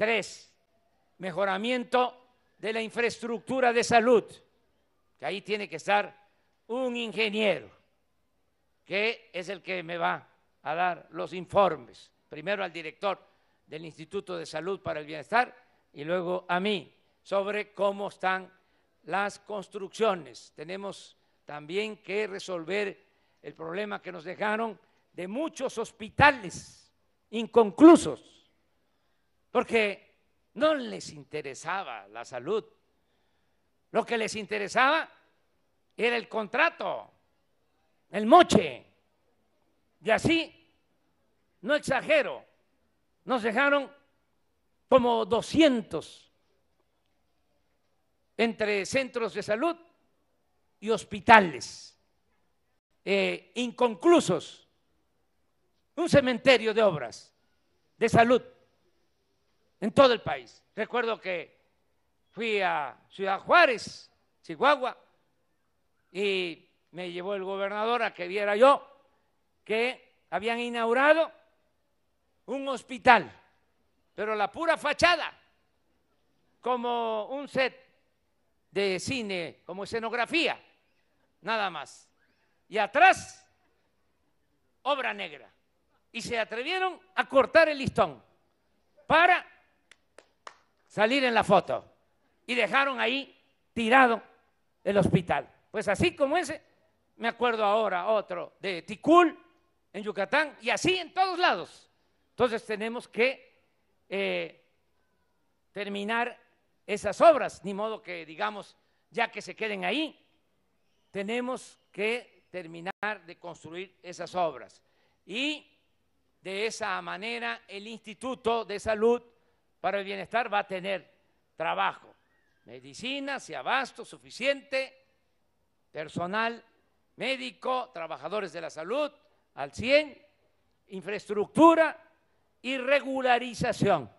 Tres, mejoramiento de la infraestructura de salud, que ahí tiene que estar un ingeniero, que es el que me va a dar los informes, primero al director del Instituto de Salud para el Bienestar y luego a mí, sobre cómo están las construcciones. Tenemos también que resolver el problema que nos dejaron de muchos hospitales inconclusos, porque no les interesaba la salud. Lo que les interesaba era el contrato, el moche. Y así, no exagero, nos dejaron como 200 entre centros de salud y hospitales eh, inconclusos, un cementerio de obras de salud en todo el país. Recuerdo que fui a Ciudad Juárez, Chihuahua, y me llevó el gobernador a que viera yo que habían inaugurado un hospital, pero la pura fachada, como un set de cine, como escenografía, nada más. Y atrás, obra negra. Y se atrevieron a cortar el listón para salir en la foto. Y dejaron ahí tirado el hospital. Pues así como ese, me acuerdo ahora otro de Ticul, en Yucatán, y así en todos lados. Entonces tenemos que eh, terminar esas obras, ni modo que digamos ya que se queden ahí. Tenemos que terminar de construir esas obras. Y de esa manera el Instituto de Salud para el Bienestar va a tener trabajo, medicinas y abasto suficiente, personal médico, trabajadores de la salud al 100, infraestructura y regularización